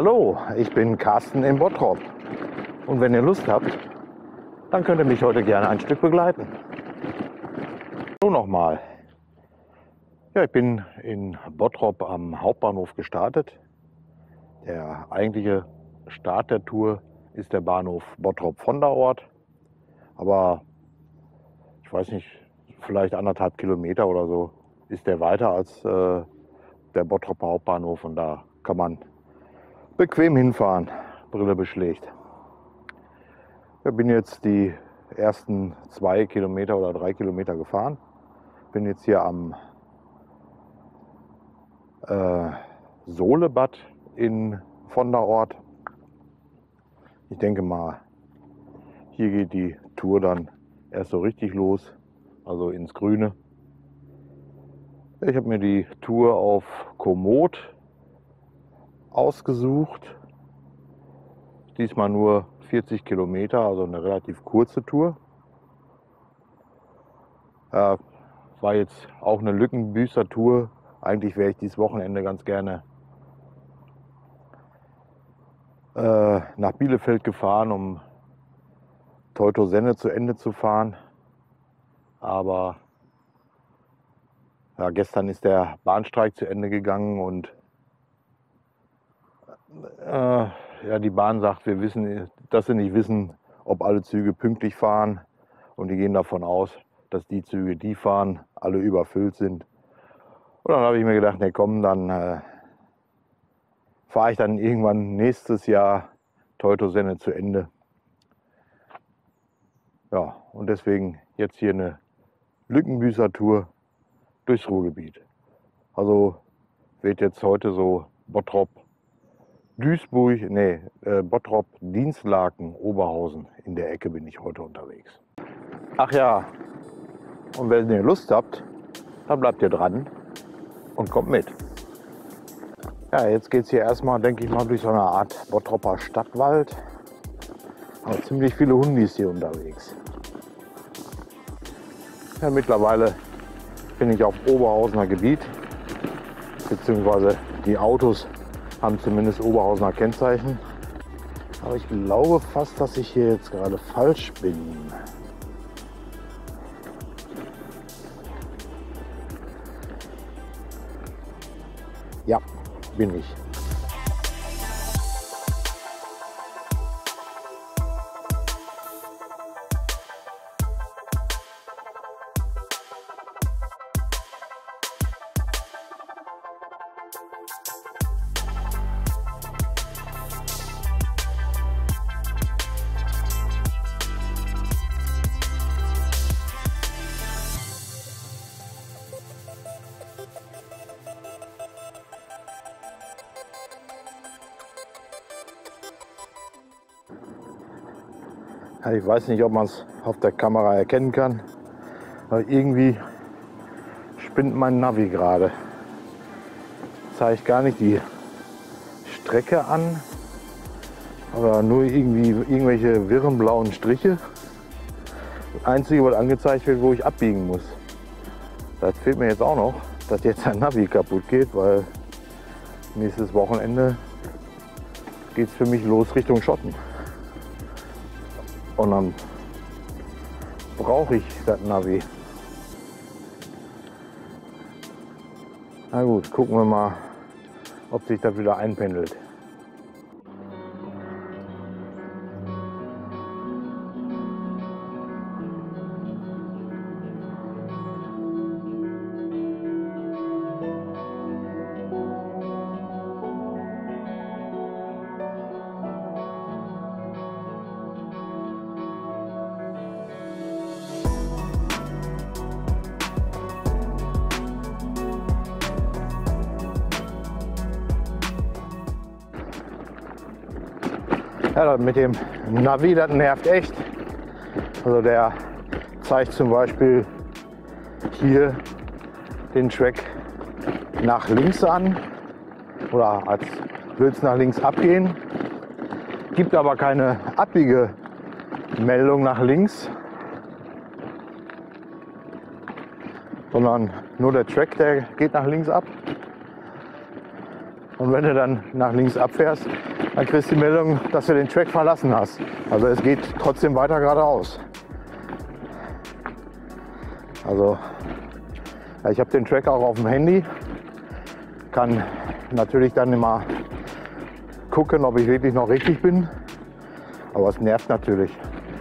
Hallo, ich bin Carsten in Bottrop. Und wenn ihr Lust habt, dann könnt ihr mich heute gerne ein Stück begleiten. So nochmal. Ja, ich bin in Bottrop am Hauptbahnhof gestartet. Der eigentliche Start der Tour ist der Bahnhof Bottrop von der Ort. Aber ich weiß nicht, vielleicht anderthalb Kilometer oder so ist der weiter als äh, der Bottroper Hauptbahnhof und da kann man bequem hinfahren. Brille beschlägt. Ich bin jetzt die ersten zwei Kilometer oder drei Kilometer gefahren. Bin jetzt hier am äh, Solebad in von der Ort. Ich denke mal, hier geht die Tour dann erst so richtig los, also ins Grüne. Ich habe mir die Tour auf Komoot ausgesucht. Diesmal nur 40 Kilometer, also eine relativ kurze Tour. Äh, war jetzt auch eine Lückenbüßer-Tour. Eigentlich wäre ich dieses Wochenende ganz gerne äh, nach Bielefeld gefahren, um Teuto Senne zu Ende zu fahren. Aber ja, gestern ist der Bahnstreik zu Ende gegangen und äh, ja, die Bahn sagt, wir wissen, dass sie nicht wissen, ob alle Züge pünktlich fahren. Und die gehen davon aus, dass die Züge, die fahren, alle überfüllt sind. Und dann habe ich mir gedacht, nee, komm, dann äh, fahre ich dann irgendwann nächstes Jahr Teutosenne zu Ende. Ja, und deswegen jetzt hier eine Lückenbüßer-Tour durchs Ruhrgebiet. Also wird jetzt heute so Bottrop, Duisburg, nee, äh, Bottrop, Dienstlaken, Oberhausen. In der Ecke bin ich heute unterwegs. Ach ja, und wenn ihr Lust habt, dann bleibt ihr dran und kommt mit. Ja, jetzt geht es hier erstmal, denke ich mal, durch so eine Art Bottropper Stadtwald. Aber ziemlich viele Hundis hier unterwegs. Ja, mittlerweile bin ich auf Oberhausener Gebiet, beziehungsweise die Autos haben zumindest Oberhausener Kennzeichen. Aber ich glaube fast, dass ich hier jetzt gerade falsch bin. Ja, bin ich. Ich weiß nicht, ob man es auf der Kamera erkennen kann, aber irgendwie spinnt mein Navi gerade. Zeigt gar nicht die Strecke an, aber nur irgendwie irgendwelche wirren blauen Striche. Das Einzige, was angezeigt wird, wo ich abbiegen muss. Das fehlt mir jetzt auch noch, dass jetzt ein Navi kaputt geht, weil nächstes Wochenende geht es für mich los Richtung Schotten. Und dann brauche ich das Navi. Na gut, gucken wir mal, ob sich das wieder einpendelt. Ja, mit dem Navi, das nervt echt. Also der zeigt zum Beispiel hier den Track nach links an oder als würde es nach links abgehen. Gibt aber keine Abbiegemeldung nach links, sondern nur der Track, der geht nach links ab. Und wenn du dann nach links abfährst, dann kriegst du die Meldung, dass du den Track verlassen hast. Also es geht trotzdem weiter geradeaus. Also ich habe den Track auch auf dem Handy, kann natürlich dann immer gucken, ob ich wirklich noch richtig bin. Aber es nervt natürlich,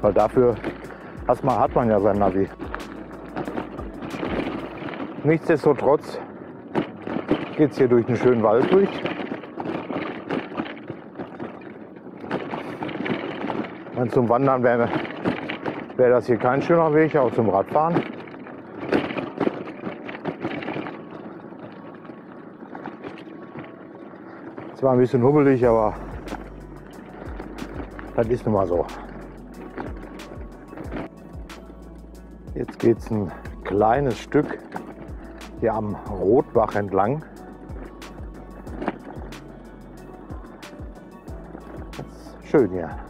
weil dafür man, hat man ja sein Navi. Nichtsdestotrotz geht es hier durch einen schönen Wald durch. Und zum Wandern wäre wär das hier kein schöner Weg, auch zum Radfahren. Zwar ein bisschen hubbelig, aber das ist nun mal so. Jetzt geht es ein kleines Stück hier am Rotbach entlang. schön hier.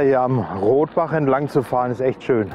Hier am Rotbach entlang zu fahren ist echt schön.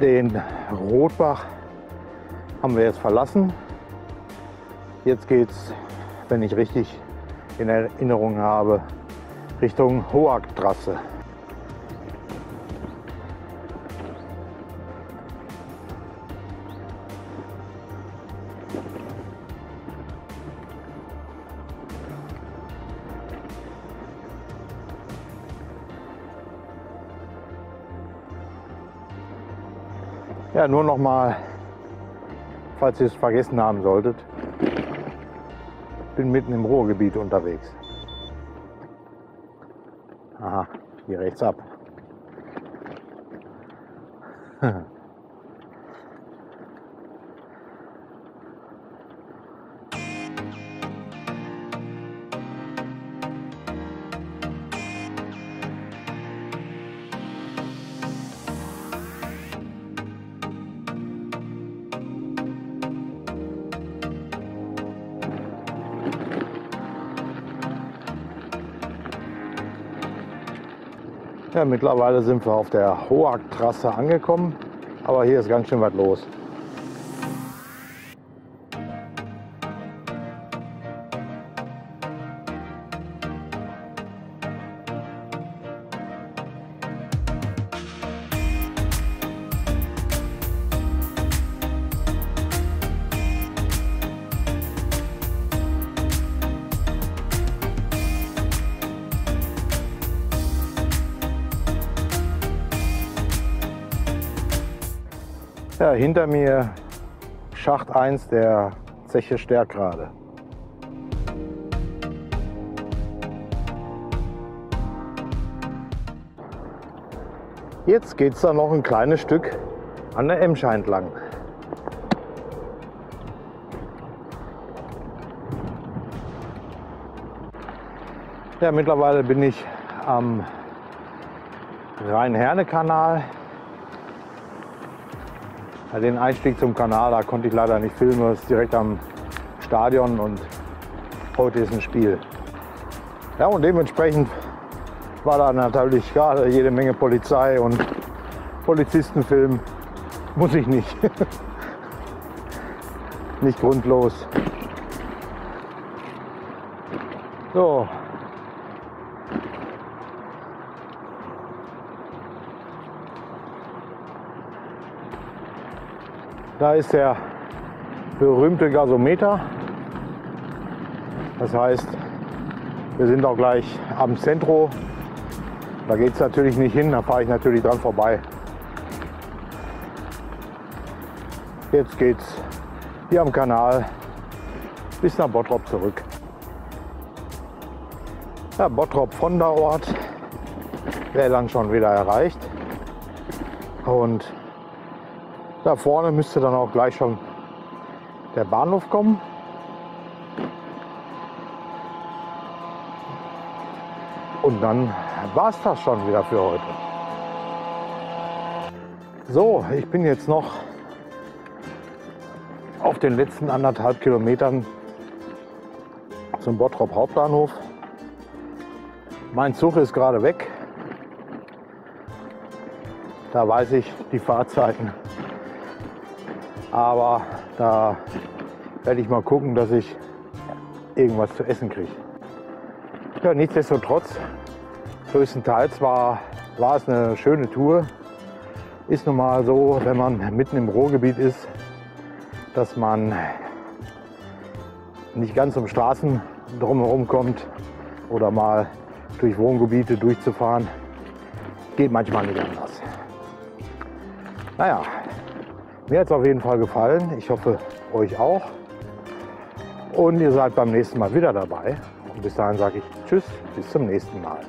Den Rotbach haben wir jetzt verlassen. Jetzt geht es, wenn ich richtig in Erinnerung habe, Richtung Hoag-Trasse. Ja, nur noch mal, falls ihr es vergessen haben solltet, bin mitten im Ruhrgebiet unterwegs. Aha, hier rechts ab. Ja, mittlerweile sind wir auf der Hoag-Trasse angekommen, aber hier ist ganz schön was los. Ja, hinter mir Schacht 1 der Zeche Stärkrade. Jetzt geht es dann noch ein kleines Stück an der Emscher entlang. Ja, mittlerweile bin ich am Rhein-Herne-Kanal. Den Einstieg zum Kanal, da konnte ich leider nicht filmen, das ist direkt am Stadion und heute ist ein Spiel. Ja, und dementsprechend war da natürlich gerade jede Menge Polizei und Polizistenfilm. Muss ich nicht. nicht grundlos. So. Da ist der berühmte Gasometer. Das heißt, wir sind auch gleich am Zentrum da geht es natürlich nicht hin, da fahre ich natürlich dran vorbei. Jetzt geht's hier am Kanal bis nach Bottrop zurück. Ja, Bottrop von der Ort wäre dann schon wieder erreicht. Und da vorne müsste dann auch gleich schon der Bahnhof kommen. Und dann war es das schon wieder für heute. So, ich bin jetzt noch auf den letzten anderthalb Kilometern zum Bottrop Hauptbahnhof. Mein Zug ist gerade weg. Da weiß ich die Fahrzeiten. Aber da werde ich mal gucken, dass ich irgendwas zu essen kriege. Ja, nichtsdestotrotz Größtenteils war, war es eine schöne Tour. Ist nun mal so, wenn man mitten im Ruhrgebiet ist, dass man nicht ganz um Straßen drumherum kommt oder mal durch Wohngebiete durchzufahren. Geht manchmal nicht anders. Naja, mir hat es auf jeden Fall gefallen. Ich hoffe, euch auch. Und ihr seid beim nächsten Mal wieder dabei. Und bis dahin sage ich Tschüss, bis zum nächsten Mal.